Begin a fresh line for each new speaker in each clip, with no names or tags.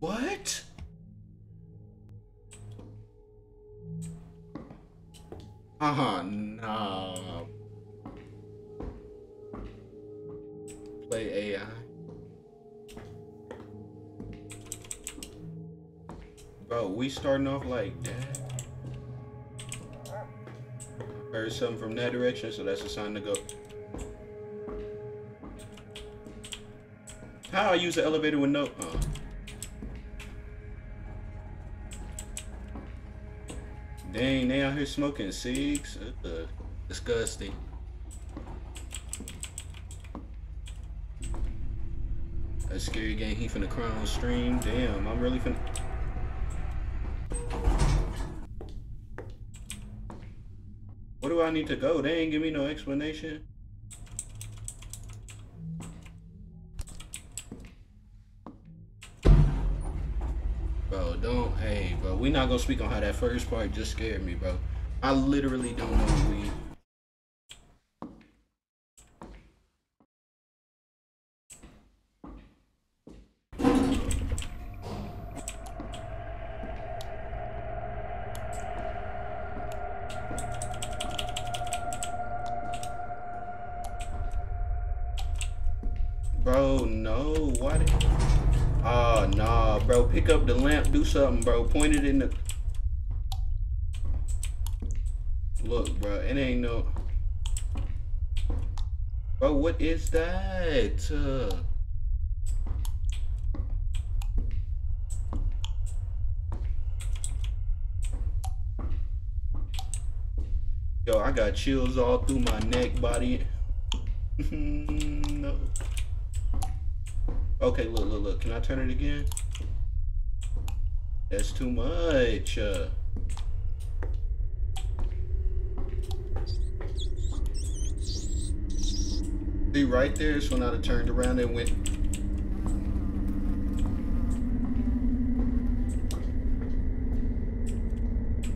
What? Uh-huh, nah. Play AI. Bro, we starting off like that. Heard something from that direction, so that's a sign to go. How I use the elevator with no... Uh. Dang, they out here smoking cigs? Disgusting. A scary game, he finna cry on stream. Damn, I'm really finna... Where do I need to go? They ain't give me no explanation. Bro, don't, hey, bro, we not gonna speak on how that first part just scared me, bro. I literally don't know who we... Bro, no, why did... Bro, pick up the lamp, do something, bro. Point it in the... Look, bro, it ain't no... Bro, what is that? Uh... Yo, I got chills all through my neck, body. no. Okay, look, look, look. Can I turn it again? That's too much. Uh, see, right there is when I'd turned around and went.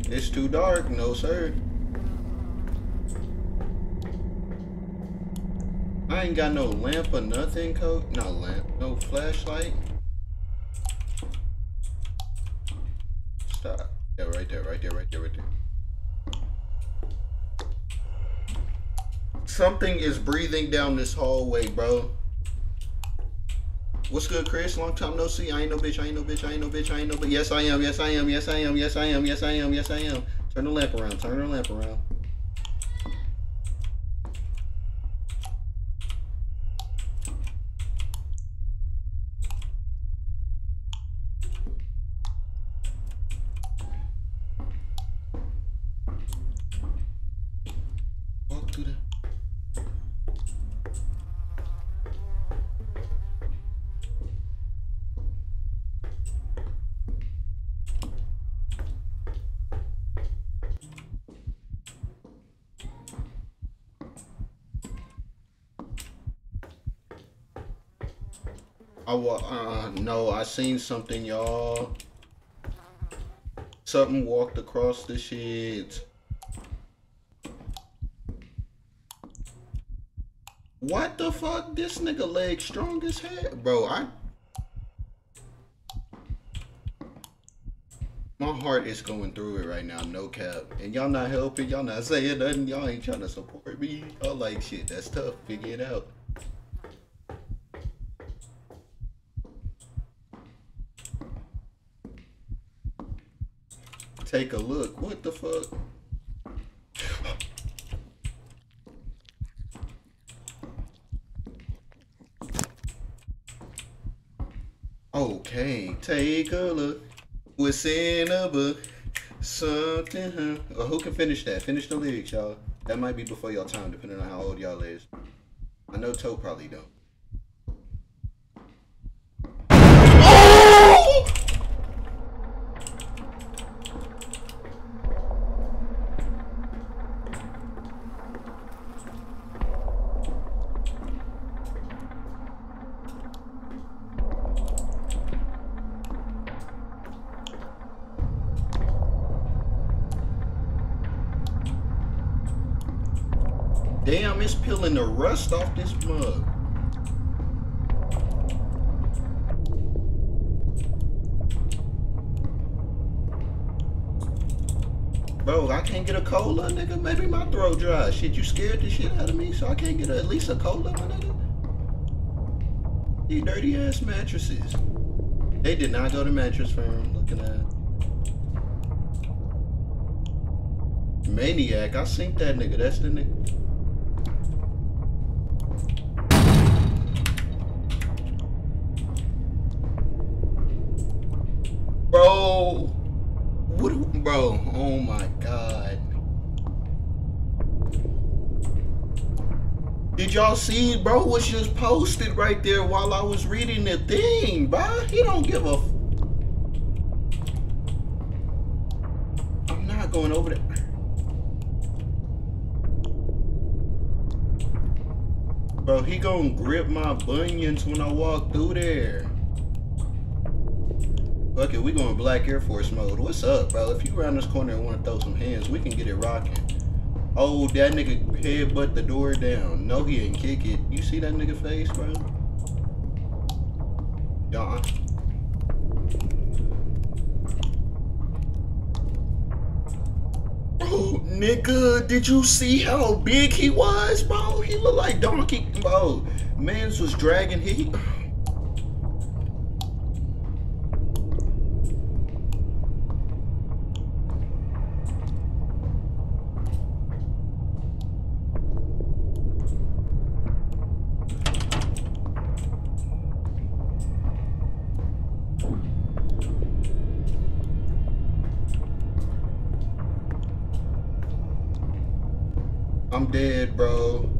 It's too dark. No, sir. I ain't got no lamp or nothing, coat. No lamp, no flashlight. Stop. Yeah, right there, right there, right there, right there. Something is breathing down this hallway, bro. What's good, Chris? Long time no see. I ain't no bitch. I ain't no bitch. I ain't no bitch. I ain't no bitch. Yes, I am. Yes, I am. Yes, I am. Yes, I am. Yes, I am. Yes, I am. Turn the lamp around. Turn the lamp around. Walk to the. I wa- uh no, I seen something, y'all. Something walked across the shit. What the fuck? This nigga leg strong as hell, bro. I my heart is going through it right now, no cap. And y'all not helping, y'all not saying nothing, y'all ain't trying to support me. Y'all like shit, that's tough. Figure it out. Take a look. What the fuck? Okay, take a look. What's in a book? Something. Oh, who can finish that? Finish the lyrics, y'all. That might be before y'all time, depending on how old y'all is. I know Toe probably don't. is peeling the rust off this mug. Bro, I can't get a cola, nigga. Maybe my throat dry. Shit, you scared the shit out of me, so I can't get a, at least a cola, my nigga. These dirty ass mattresses. They did not go to Mattress Firm. Looking at. Maniac. I sink that nigga. That's the nigga. Bro, oh my god. Did y'all see, bro? What Was just posted right there while I was reading the thing, bro. He don't give a. I'm not going over there. Bro, he gonna grip my bunions when I walk through there. Fuck it, we going Black Air Force mode. What's up, bro? If you around this corner and want to throw some hands, we can get it rocking. Oh, that nigga headbutt the door down. No, he ain't kick it. You see that nigga face, bro? Y'all. Bro, nigga, did you see how big he was, bro? He looked like Donkey, bro. Mans was dragging, he... dead, bro.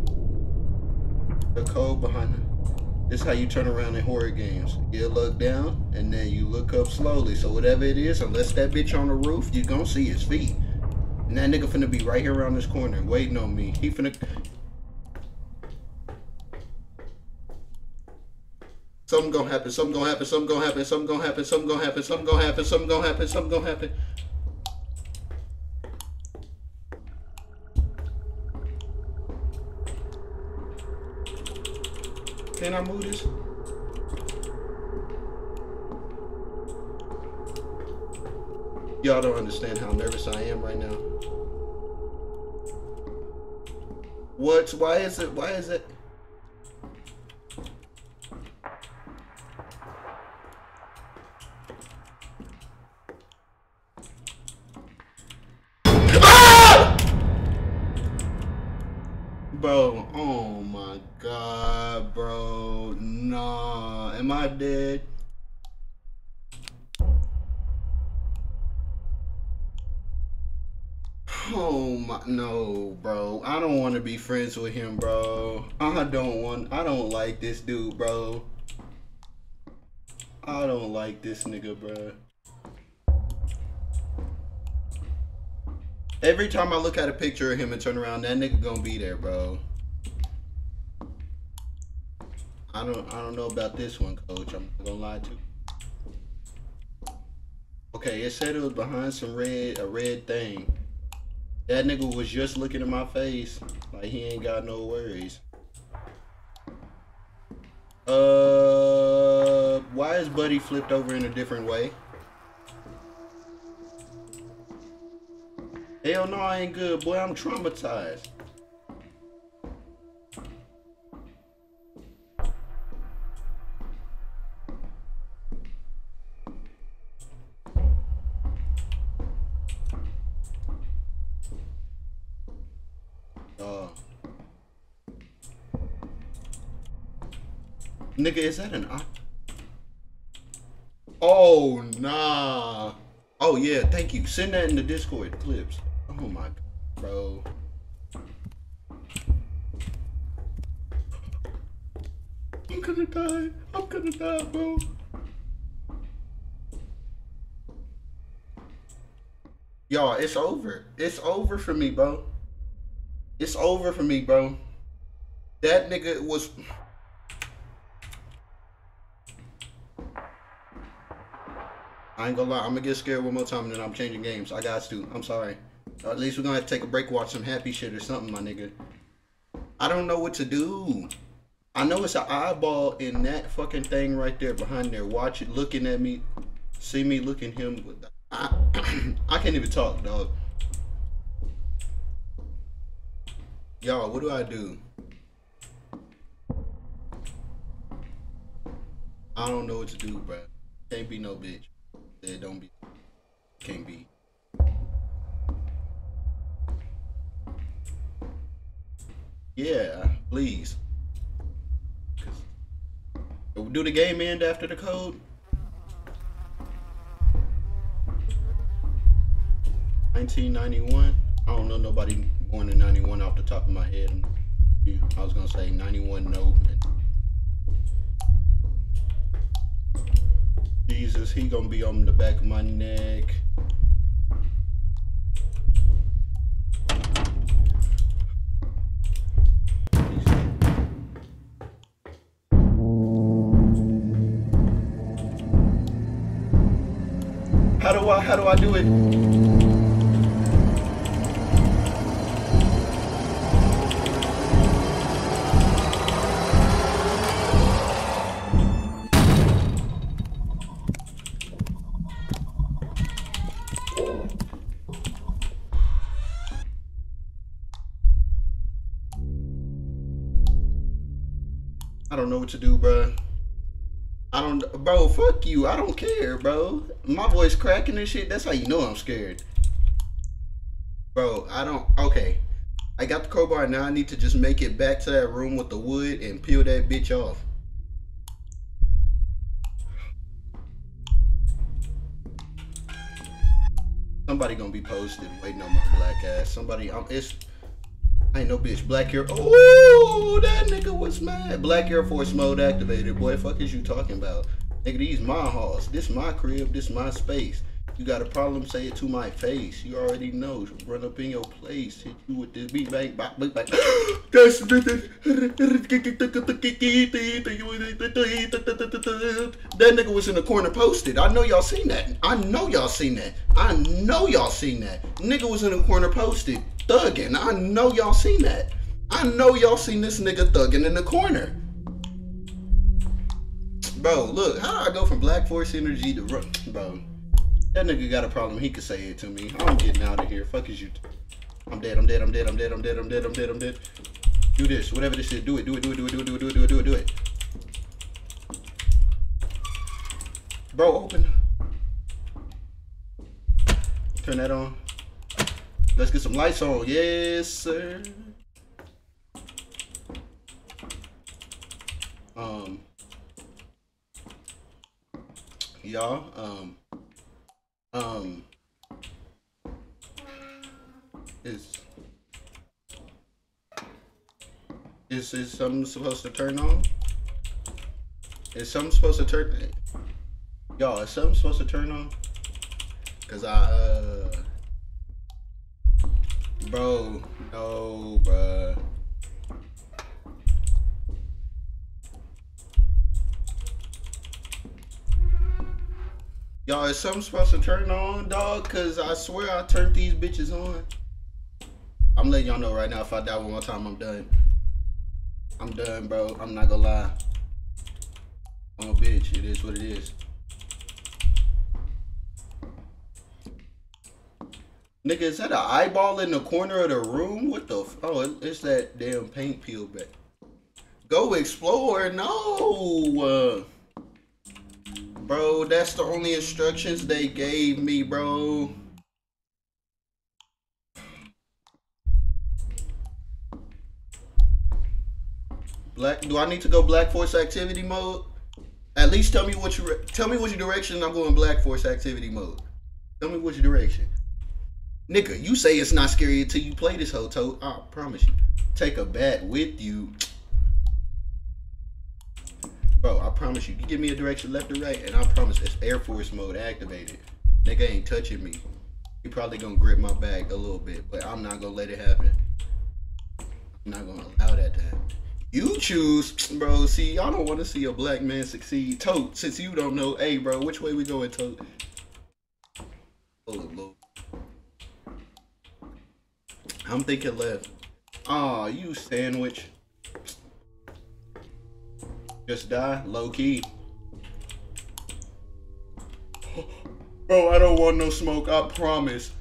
The code behind it. This is how you turn around in horror games. You look down, and then you look up slowly. So whatever it is, unless that bitch on the roof, you gonna see his feet. And that nigga finna be right here around this corner, waiting on me. He finna... Something gonna happen, something gonna happen, something gonna happen, something gonna happen, something gonna happen, something gonna happen, something gonna happen, something gonna happen. Can I move this? Y'all don't understand how nervous I am right now. What? Why is it? Why is it? Ah! Bro, oh my god, bro. Nah, am I dead? Oh my, no, bro. I don't want be friends with him, bro. I don't want, I don't like this dude, bro. I don't like this nigga, bro. Every time I look at a picture of him and turn around, that nigga gonna be there, bro. I don't I don't know about this one, coach. I'm not gonna lie to you. Okay, it said it was behind some red a red thing. That nigga was just looking at my face like he ain't got no worries. Uh why is Buddy flipped over in a different way? Hell no, I ain't good, boy. I'm traumatized. Nigga, is that an eye? Oh, nah. Oh, yeah, thank you. Send that in the Discord clips. Oh, my bro. I'm gonna die. I'm gonna die, bro. Y'all, it's over. It's over for me, bro. It's over for me, bro. That nigga was. I ain't gonna lie, I'm gonna get scared one more time and then I'm changing games. I got to. I'm sorry. Or at least we're gonna have to take a break, watch some happy shit or something, my nigga. I don't know what to do. I know it's an eyeball in that fucking thing right there behind there. Watch it looking at me. See me looking him. I, I can't even talk, dog. Y'all, what do I do? I don't know what to do, bro. Can't be no bitch. Said don't be. Can't be. Yeah, please. Do the game end after the code? 1991. I don't know nobody born in 91 off the top of my head. I was gonna say 91 no. Jesus, he gonna be on the back of my neck. How do I how do I do it? I don't know what to do, bro. I don't, bro. Fuck you. I don't care, bro. My voice cracking and shit. That's how you know I'm scared, bro. I don't. Okay, I got the crowbar now. I need to just make it back to that room with the wood and peel that bitch off. Somebody gonna be posted waiting on my black ass. Somebody, um, it's ain't no bitch. Black Air. Oh, that nigga was mad. Black Air Force mode activated. Boy, fuck is you talking about? Nigga, these my halls. This my crib. This my space. You got a problem, say it to my face. You already know. Run up in your place. Hit you with this beat bang bang. That's that nigga was in the corner posted. I know y'all seen that. I know y'all seen that. I know y'all seen that. Nigga was in the corner posted thugging. I know y'all seen that. I know y'all seen this nigga thugging in the corner. Bro, look, how do I go from Black Force Energy to bro? That nigga got a problem. He could say it to me. I'm getting out of here. Fuck is you? I'm dead. I'm dead. I'm dead. I'm dead. I'm dead. I'm dead. I'm dead. I'm dead. Do this. Whatever this is. Do it. Do it. Do it. Do it. Do it. Do it. Do it. Do it. Do it. Do it. Bro, open. Turn that on. Let's get some lights on. Yes, sir. Um, y'all, um, um, is, is, is something supposed to turn on? Is something supposed to turn, y'all, is something supposed to turn on? Cause I, uh, Bro, no, bro. Y'all, is something supposed to turn on, dog? Cause I swear I turned these bitches on. I'm letting y'all know right now, if I die one more time, I'm done. I'm done, bro. I'm not gonna lie. I'm a bitch. It is what it is. Nigga, is that an eyeball in the corner of the room? What the? oh, it's that damn paint peel back. Go explore. No. Uh, bro, that's the only instructions they gave me, bro. Black. Do I need to go Black Force activity mode? At least tell me what you tell me which direction I'm going Black Force activity mode. Tell me which direction. Nigga, you say it's not scary until you play this whole. I promise you. Take a bat with you. Bro, I promise you. You give me a direction left or right, and I promise it's Air Force mode activated. Nigga ain't touching me. He probably gonna grip my back a little bit, but I'm not gonna let it happen. I'm not gonna allow that to happen. You choose, bro. See, y'all don't want to see a black man succeed. Tote, since you don't know, hey, bro, which way we going, Tote? Oh, Lord. I'm thinking left. Aw, oh, you sandwich. Just die, low key. Bro, I don't want no smoke, I promise.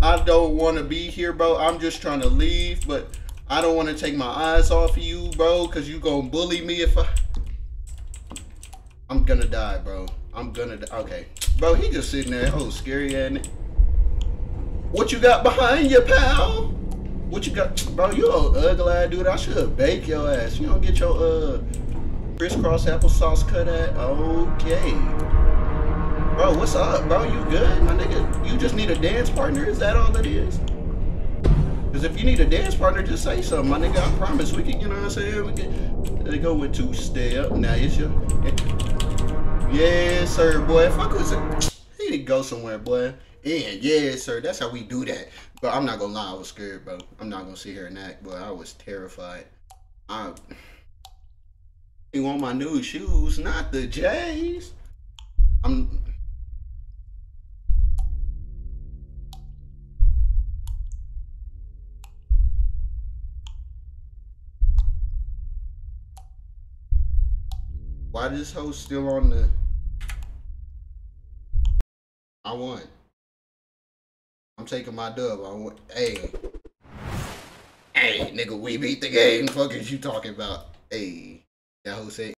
I don't want to be here, bro. I'm just trying to leave, but I don't want to take my eyes off of you, bro, because you going to bully me if I. I'm gonna die, bro. I'm gonna die. Okay. Bro, he just sitting there. Oh, scary and What you got behind you, pal? What you got? Bro, you old ugly dude. I should bake your ass. You don't get your uh crisscross applesauce cut at? Okay. Bro, what's up, bro? You good, my nigga? You just need a dance partner? Is that all it is? Because if you need a dance partner, just say something, my nigga. I promise we can, you know what I'm saying? We can they go with two step. Now it's your. Yes, sir, boy. Fuck was it. He need to go somewhere, boy. And yes, sir. That's how we do that. But I'm not gonna lie, I was scared, bro. I'm not gonna sit here and act, but I was terrified. I. You want my new shoes, not the J's. I'm. Why this host still on the? I won. I'm taking my dub. I want. Hey, hey, nigga, we beat the game. Fuck is you talking about? Hey, host said